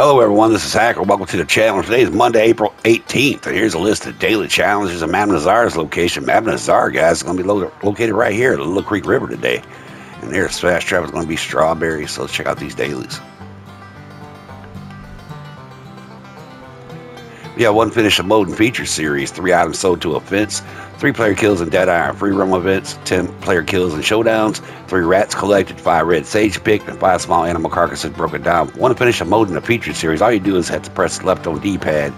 Hello, everyone. This is Hacker. Welcome to the channel. Today is Monday, April 18th, and here's a list of daily challenges in Madam Nazar's location. Madam Nazar, guys, is going to be lo located right here at Little Creek River today. And there's fast travel is going to be strawberry, so let's check out these dailies. Have one finish of mode and feature series, three items sold to a fence, three player kills in Dead Iron free roam events, ten player kills in showdowns, three rats collected, five red sage picked, and five small animal carcasses broken down. Want to finish a mode in a feature series? All you do is have to press left on D-pad,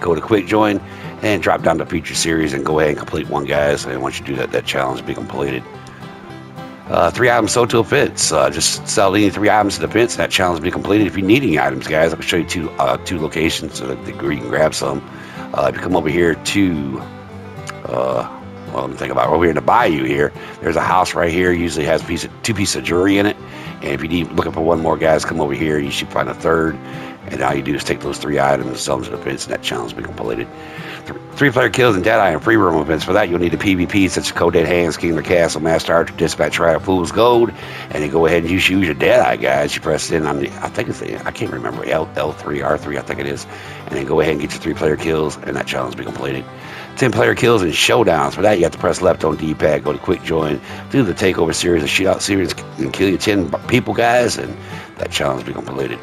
go to quick join, and drop down to feature series and go ahead and complete one, guys. And once you do that, that challenge will be completed. Uh, three items sold to a fence. Uh, just sell any three items to the fence. That challenge will be completed. If you need any items, guys, I can show you two uh, two locations so that you can grab some. Uh, if you come over here to, uh, well, let me think about it. Over here in the bayou here, there's a house right here. Usually has a piece of, two pieces of jewelry in it. And if you need looking for one more, guys, come over here. You should find a third. And all you do is take those three items, and sell them to the fence, and that challenge will be completed. Three player kills and dead eye and free roam events. For that, you'll need a PvP such as Cold Dead Hands, King of the Castle, Master Archer, Dispatch Rider, Fool's Gold. And then go ahead and use, your Deadeye, guys. You press in on the, I think it's the, I can't remember, L, L3, R3, I think it is. And then go ahead and get your three player kills, and that challenge will be completed. 10 player kills and showdowns. For that, you have to press left on D pad, go to quick join, do the takeover series, the shootout series, and kill your 10 people, guys, and that challenge be completed.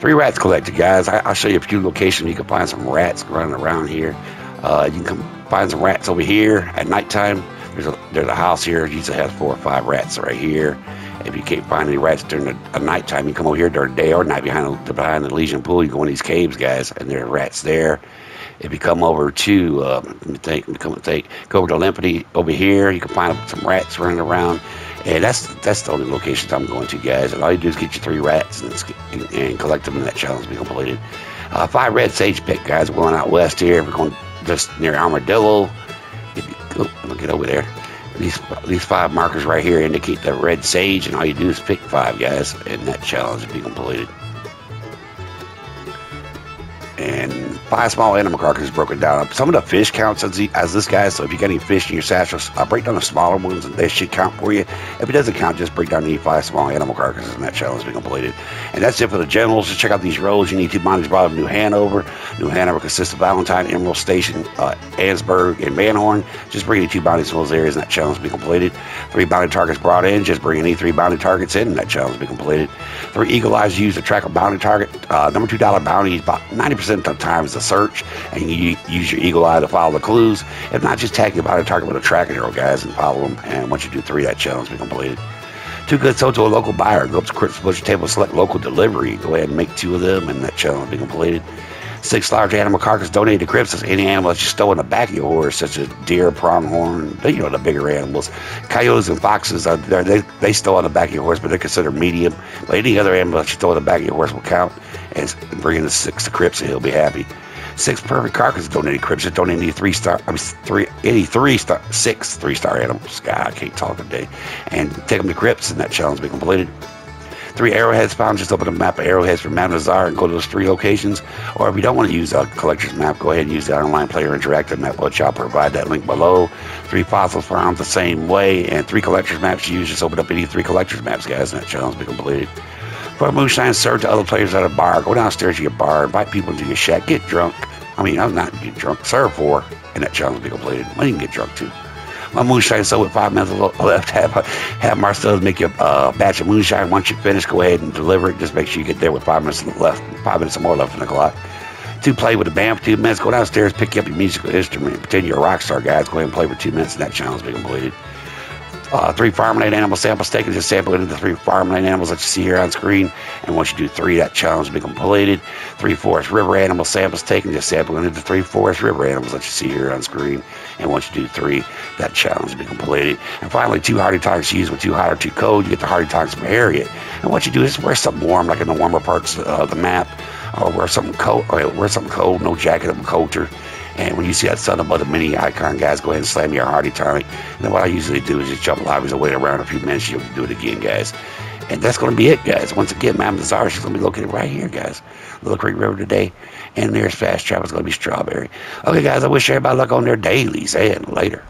Three rats collected, guys. I, will show you a few locations you can find some rats running around here. Uh, you can find some rats over here at nighttime. There's a there's a house here. It usually has four or five rats right here. If you can't find any rats during the a nighttime, you come over here during the day or night behind the behind the Legion pool. You go in these caves, guys, and there are rats there. If you come over to, um, let me think, come think, go over to Limpity over here, you can find some rats running around. And that's that's the only locations I'm going to, guys. And all you do is get your three rats and, and collect them, and that challenge will be completed. Uh, five red sage pick, guys. We're going out west here. We're going just near Armadillo. If you, oh, look get over there. These these five markers right here indicate the red sage, and all you do is pick five, guys, and that challenge will be completed. And five small animal carcasses broken down. Some of the fish counts as, the, as this guy, so if you got any fish in your satchel, I'll break down the smaller ones and they should count for you. If it doesn't count, just break down the five small animal carcasses and that challenge will be completed. And that's it for the generals. Just check out these roads. You need two bondage brought of New Hanover. New Hanover consists of Valentine, Emerald Station, uh, Annesburg, and Van Horn. Just bring any two bounties to those areas and that challenge will be completed. Three bounty targets brought in. Just bring any three bounty targets in and that challenge will be completed. Three eagle eyes used to track a bounty target. Uh, number two dollar bounty about 90% of the time is search and you use your eagle eye to follow the clues. If not, just tag your bounty target with a tracking arrow, guys, and follow them. And once you do three, that challenge will be completed. Two goods sold to a local buyer. Go up to Cripps Butcher Table, select local delivery. Go ahead and make two of them, and that challenge will be completed. Six large animal carcasses donated to Cripps. as Any animal you stole in the back of your horse, such as deer, pronghorn, you know, the bigger animals. Coyotes and foxes, are they, they stole on the back of your horse, but they're considered medium. But any other animal that you stole in the back of your horse will count. And bringing the six to Cripps, and he'll be happy. Six perfect. Just donated any three star, I mean, three, any three star, six three star animals. God, I can't talk today. And take them to Cripps, and that challenge will be completed. Three arrowheads found. Just open a map of arrowheads from Madam Nazar and go to those three locations. Or if you don't want to use a collector's map, go ahead and use the online player interactive map, which I'll provide that link below. Three fossils found the same way, and three collector's maps used. Just open up any three collector's maps, guys, and that challenge will be completed. For moonshine, serve to other players at a bar. Go downstairs to your bar, invite people to your shack, get drunk. I mean, I'm not get drunk. Serve four, and that challenge will be completed. I can get drunk too my moonshine so with five minutes left have have Marcel make you a uh, batch of moonshine once you finish go ahead and deliver it just make sure you get there with five minutes left five minutes or more left in the clock two play with a band for two minutes go downstairs pick up your musical instrument pretend you're a rock star guys go ahead and play for two minutes and that challenge will be completed uh, three farmland animal samples taken, just sample into the three farmland animals that you see here on screen. And once you do three, that challenge will be completed. Three forest river animal samples taken, just sample into the three forest river animals that you see here on screen. And once you do three, that challenge will be completed. And finally, two hardy tonics used with two hot or two cold. You get the hardy tonics from Harriet. And what you do is wear something warm, like in the warmer parts of the map, or wear something cold, or wear something cold, no jacket, up Colter. And when you see that son of a mini icon, guys, go ahead and slam your hardy tonic. And then what I usually do is just jump lobbies and wait around a few minutes. You'll do it again, guys. And that's going to be it, guys. Once again, Madam Nazar is going to be located right here, guys. Little Creek River today. And there's fast travel is going to be Strawberry. Okay, guys, I wish everybody luck on their dailies. And later.